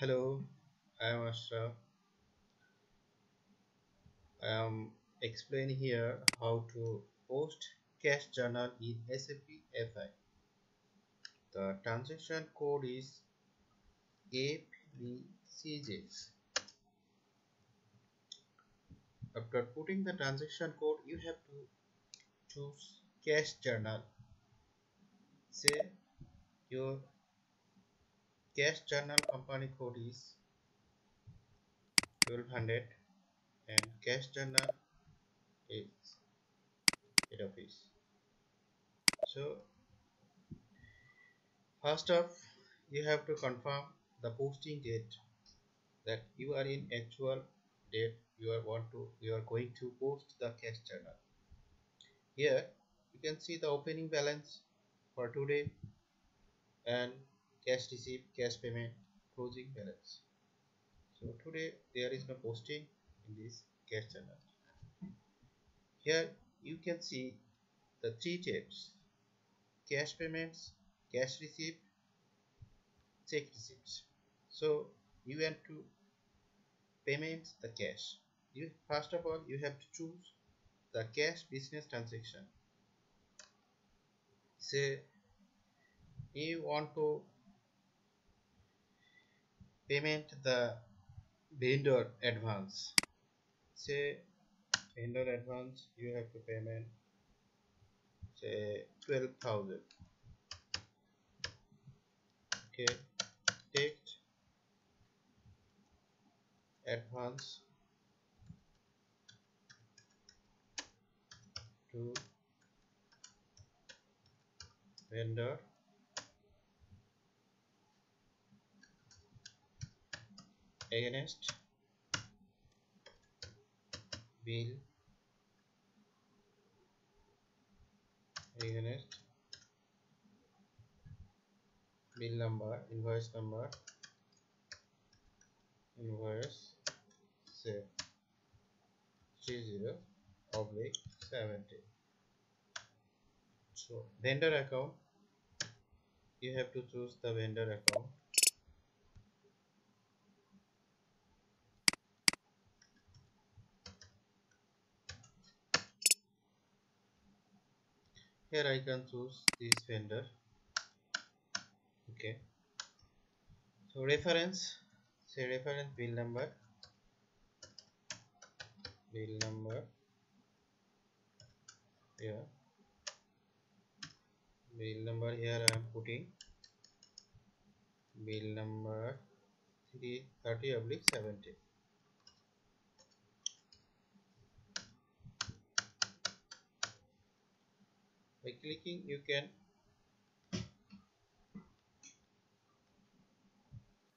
Hello, I am Ashraf. I am explaining here how to post cash journal in SAP FI. The transaction code is FBCJ. After putting the transaction code, you have to choose cash journal. Say your cash journal company code is 1200 and cash journal is head office. So first off you have to confirm the posting date that you are in actual date you are want to you are going to post the cash journal here you can see the opening balance for today and cash receipt cash payment closing balance. So today there is no posting in this cash journal here you can see the three tabs cash payments cash receipt check receipts. So you want to payment the cash. You first of all you have to choose the cash business transaction. Say you want to payment the vendor advance. Say vendor advance you have to payment say 12000 okay take advance to vendor against bill against bill number invoice number invoice say 30 oblique 70 so vendor account you have to choose the vendor account here I can choose this vendor. Okay. So reference. Say reference bill number. Bill number. Here bill number here I am putting. Bill number 330 oblique 70 by clicking you can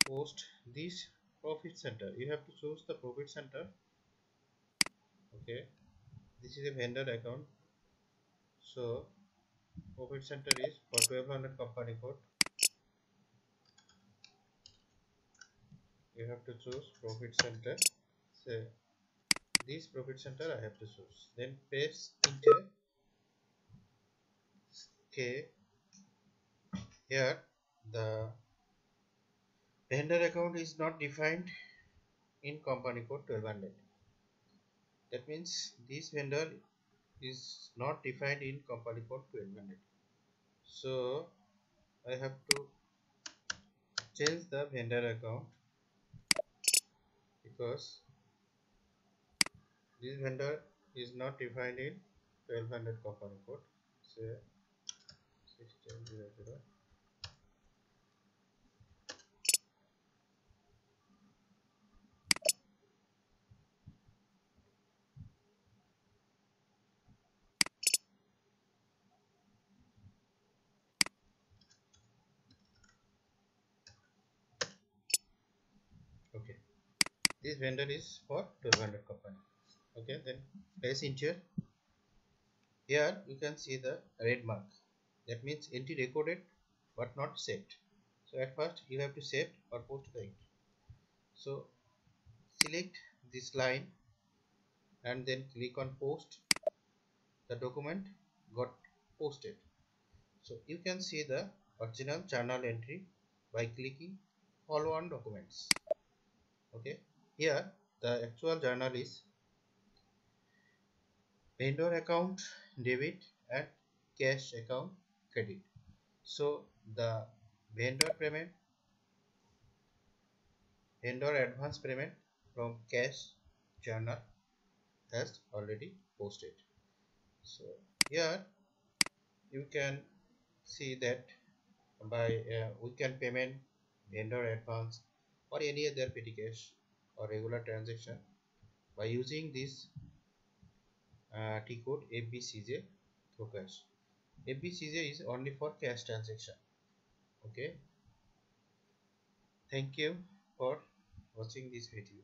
post this profit center. You have to choose the profit center. Okay. This is a vendor account. So profit center is for 1200 company code. You have to choose profit center. So this profit center I have to choose. Then paste into okay here the vendor account is not defined in company code 1200 that means this vendor is not defined in company code 1200 so I have to change the vendor account because this vendor is not defined in 1200 company code. So okay. This vendor is for 1200 company. Okay then place enter here you can see the red mark that means entry recorded but not saved. So at first you have to save or post the entry so select this line and then click on post. The document got posted. So you can see the original journal entry by clicking all on documents. Okay? Here the actual journal is vendor account debit and cash account credit so the vendor payment vendor advance payment from cash journal has already posted so here you can see that by uh, we can payment vendor advance or any other petty cash or regular transaction by using this uh, T code FBCJ through cash. FBCJ is only for cash transaction. Okay. Thank you for watching this video.